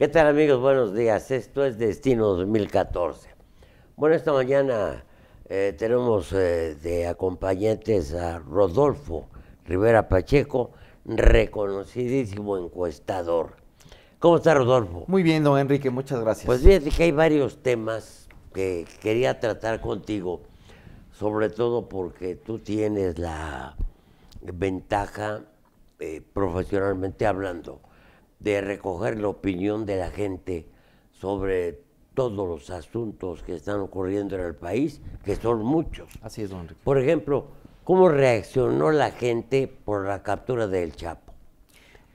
¿Qué tal amigos? Buenos días. Esto es Destino 2014. Bueno, esta mañana eh, tenemos eh, de acompañantes a Rodolfo Rivera Pacheco, reconocidísimo encuestador. ¿Cómo está Rodolfo? Muy bien, don Enrique, muchas gracias. Pues fíjate que hay varios temas que quería tratar contigo, sobre todo porque tú tienes la ventaja, eh, profesionalmente hablando, de recoger la opinión de la gente sobre todos los asuntos que están ocurriendo en el país, que son muchos. Así es, don Enrique. Por ejemplo, ¿cómo reaccionó la gente por la captura del Chapo?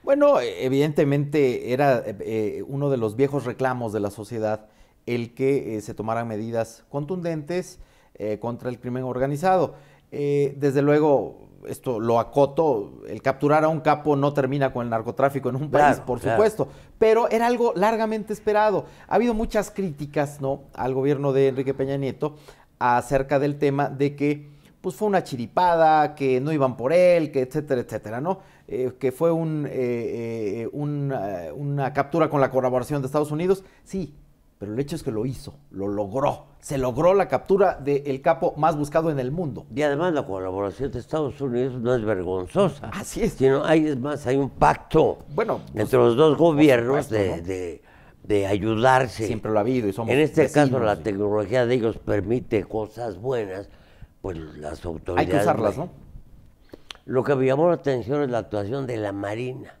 Bueno, evidentemente era eh, uno de los viejos reclamos de la sociedad el que eh, se tomaran medidas contundentes eh, contra el crimen organizado. desde luego, esto lo acoto, el capturar a un capo no termina con el narcotráfico en un país, por supuesto, pero era algo largamente esperado. Ha habido muchas críticas ¿no? al gobierno de Enrique Peña Nieto acerca del tema de que pues fue una chiripada, que no iban por él, que etcétera, etcétera, ¿no? Eh, que fue un, eh, eh, una captura con la colaboración de Estados Unidos. Sí, pero el hecho es que lo hizo, lo logró. Se logró la captura del capo más buscado en el mundo. Y además la colaboración de Estados Unidos no es vergonzosa. Así es. Sino hay, es más, hay un pacto bueno, pues, entre los dos gobiernos de, ayudarse. Siempre lo ha habido y somos En este caso la tecnología de ellos permite cosas buenas, pues las autoridades... Hay que usarlas, ¿no? Lo que me llamó la atención es la actuación de la Marina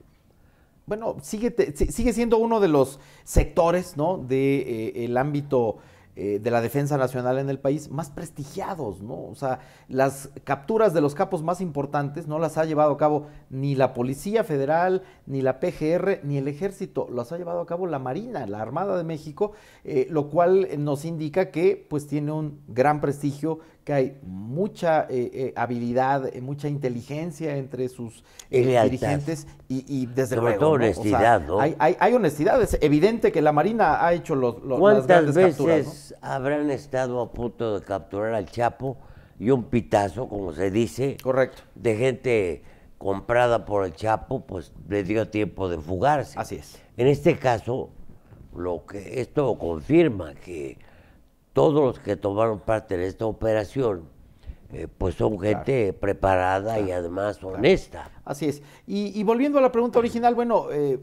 bueno, sigue, sigue siendo uno de los sectores del de, eh, ámbito eh, de la defensa nacional en el país más prestigiados, ¿no? O sea, las capturas de los capos más importantes no las ha llevado a cabo ni la Policía Federal, ni la PGR, ni el Ejército, las ha llevado a cabo la Marina, la Armada de México, eh, lo cual nos indica que pues tiene un gran prestigio, que hay mucha eh, habilidad, mucha inteligencia entre sus dirigentes y, desde Sobre luego, honestidad, ¿no? Hay, hay, honestidad, es evidente que la Marina ha hecho los, los las grandes capturas, habrán estado a punto de capturar al Chapo y un pitazo, como se dice. Correcto. De gente comprada por el Chapo, pues le dio tiempo de fugarse. Así es. En este caso, lo que esto confirma que todos los que tomaron parte en esta operación, eh, pues son gente preparada y además honesta. Así es. Y, volviendo a la pregunta original, bueno, eh,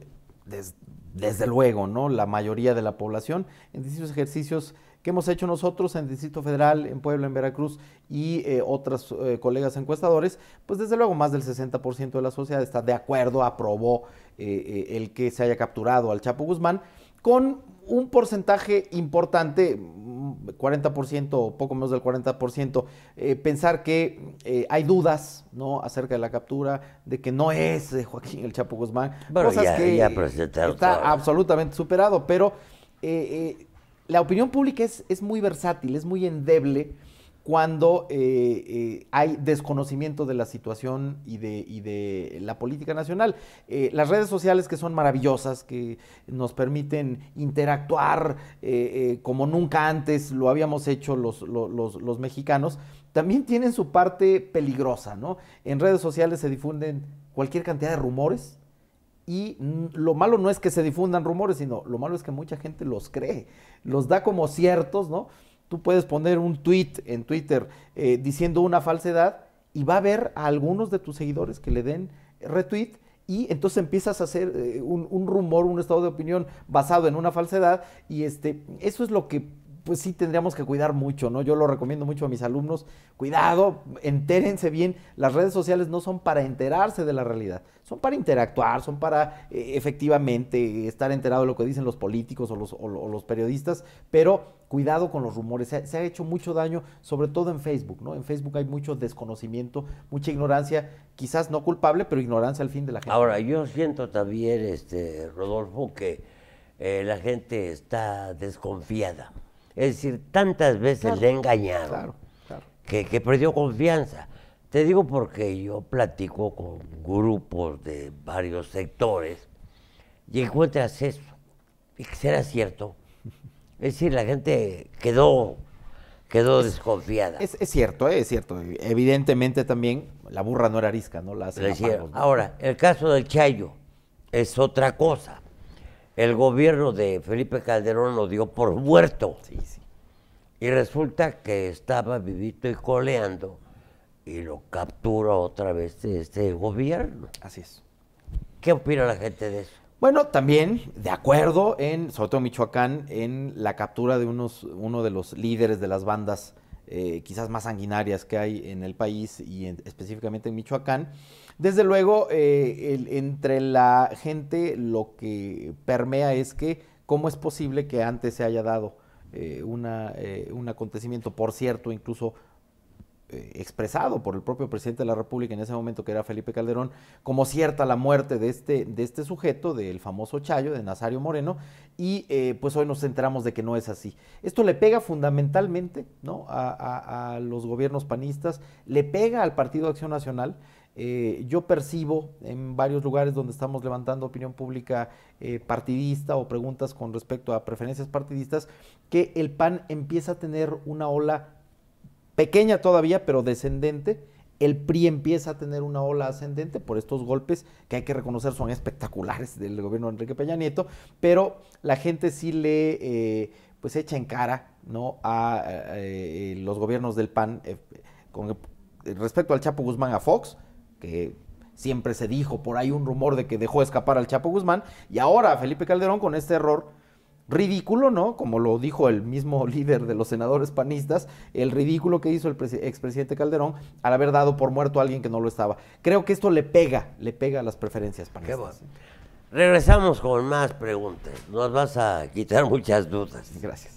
desde luego, ¿no? La mayoría de la población en distintos ejercicios que hemos hecho nosotros en el Distrito Federal, en Puebla, en Veracruz y eh, otros eh, colegas encuestadores, pues desde luego más del 60% de la sociedad está de acuerdo, aprobó eh, el que se haya capturado al Chapo Guzmán, con un porcentaje importante, 40% mm, o poco menos del 40%, pensar que hay dudas ¿no? acerca de la captura, de que no es Joaquín el Chapo Guzmán, cosas que está absolutamente superado, pero la opinión pública es, es, muy versátil, es muy endeble cuando eh, eh, hay desconocimiento de la situación y de, la política nacional. Eh, las redes sociales que son maravillosas, que nos permiten interactuar como nunca antes lo habíamos hecho los, los, mexicanos, también tienen su parte peligrosa, ¿no? En redes sociales se difunden cualquier cantidad de rumores, y lo malo no es que se difundan rumores, sino lo malo es que mucha gente los cree, los da como ciertos, ¿no? Tú puedes poner un tweet en Twitter eh, diciendo una falsedad y va a haber a algunos de tus seguidores que le den retweet y entonces empiezas a hacer eh, un, rumor, un estado de opinión basado en una falsedad y este, eso es lo que pues sí tendríamos que cuidar mucho, ¿no? Yo lo recomiendo mucho a mis alumnos, cuidado, entérense bien, las redes sociales no son para enterarse de la realidad, son para interactuar, son para eh, efectivamente estar enterado de lo que dicen los políticos o los, los periodistas, pero cuidado con los rumores, se ha, hecho mucho daño, sobre todo en Facebook, ¿no? En Facebook hay mucho desconocimiento, mucha ignorancia, quizás no culpable, pero ignorancia al fin de la gente. Ahora, yo siento también, este, Rodolfo, que eh, la gente está desconfiada es decir, tantas veces le engañaron Que, que perdió confianza. Te digo porque yo platico con grupos de varios sectores y encuentras eso. Y que será cierto. Es decir, la gente quedó, quedó desconfiada. Es, cierto, eh, es cierto. Evidentemente también la burra no era arisca, ¿no? La Ahora, el caso del Chayo es otra cosa. el gobierno de Felipe Calderón lo dio por muerto. Sí, sí. Y resulta que estaba vivito y coleando y lo captura otra vez este gobierno. Así es. ¿Qué opina la gente de eso? Bueno, también de acuerdo en, sobre todo en Michoacán, en la captura de unos, uno de los líderes de las bandas eh, quizás más sanguinarias que hay en el país y específicamente en Michoacán. Desde luego, eh, entre la gente lo que permea es que cómo es posible que antes se haya dado eh, una, un acontecimiento, por cierto, incluso eh, expresado por el propio presidente de la República en ese momento, que era Felipe Calderón, como cierta la muerte de este, de este sujeto, del famoso Chayo, de Nazario Moreno, y eh, pues hoy nos enteramos de que no es así. Esto le pega fundamentalmente ¿no? a, los gobiernos panistas, le pega al Partido Acción Nacional. Eh, yo percibo en varios lugares donde estamos levantando opinión pública partidista o preguntas con respecto a preferencias partidistas, que el PAN empieza a tener una ola pequeña todavía, pero descendente. El PRI empieza a tener una ola ascendente por estos golpes que hay que reconocer son espectaculares del gobierno de Enrique Peña Nieto, pero la gente sí le eh, pues echa en cara ¿no? a, eh, los gobiernos del PAN eh, con respecto al Chapo Guzmán a Fox, que siempre se dijo por ahí un rumor de que dejó escapar al Chapo Guzmán, y ahora Felipe Calderón con este error ridículo, ¿no? Como lo dijo el mismo líder de los senadores panistas, el ridículo que hizo el expresidente Calderón al haber dado por muerto a alguien que no lo estaba. Creo que esto le pega, le pega a las preferencias panistas. Regresamos con más preguntas. Nos vas a quitar muchas dudas. Gracias.